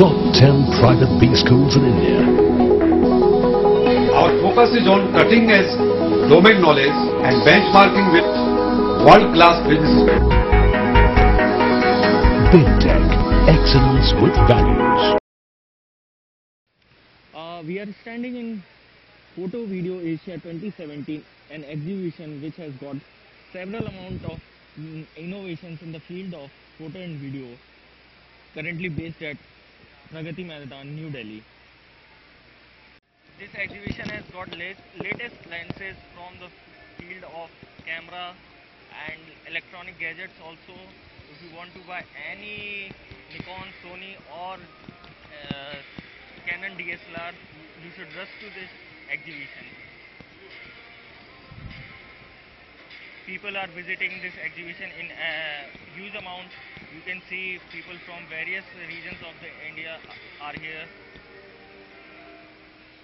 top 10 private B schools in India. Our focus is on cutting edge domain knowledge and benchmarking with world-class businesses. Big Tech. Excellence with values. Uh, we are standing in Photo Video Asia 2017, an exhibition which has got several amount of mm, innovations in the field of photo and video, currently based at Pragati Maidan, New Delhi. This exhibition has got latest lenses from the field of camera and electronic gadgets also. If you want to buy any Nikon, Sony or uh, Canon DSLR, you should rush to this exhibition. People are visiting this exhibition in a huge amount. You can see people from various regions of the are here.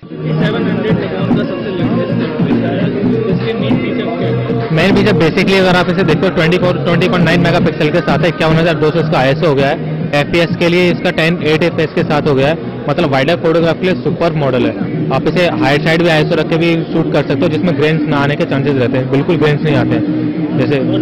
700 Nikon का सबसे latest इसके main feature basically अगर आप इसे देखो 24 20.9 megapixel के साथ है इक्यावन हज़ार दो सौ इसका आईएसओ हो गया है। एफपीएस के लिए इसका 10 8 एफपीएस के साथ हो गया है। मतलब वाइडर फोटोग्राफ के लिए सुपर मॉडल है। आप इसे हाइट साइड भी आईएसओ रख के भी शूट कर सकते हो जिसमें ग्रेन्स ना आने के चांसेस रहते हैं। बिल्कुल ग्रेन्स नहीं आते जैसे और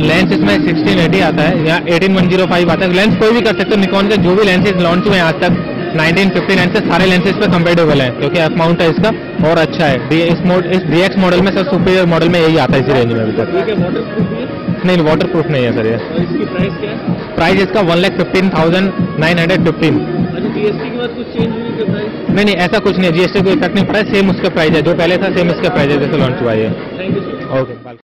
लेंस इसमें 1680 आता है या 18105 आता है। लेंस कोई भी कर सकते हो। निकॉन के जो भी लेंसेज लॉन्च हुए हैं आज तक 1959 से सारे लेंसेज पे कंपेटेबल है क्योंकि एफ़ माउंट है इसका और अच्छा है। इस मोड इस डीएक्स मॉडल में सर सुपीरियर मॉडल में यही आता है इसी रेंज में अभी तक। नहीं वाटर प्रूफ नहीं है सर ये। प्राइस प्राइस इसका one lakh fifteen thousand nine hundred fifteen नहीं नहीं ऐसा कुछ नहीं है। जीएसटी कोई इफ़ेक्ट नहीं पड़ा है सेम उसका प्राइस है। जो पहले था सेम इसका प्राइस है जैसे लॉन्च हुआ है ओके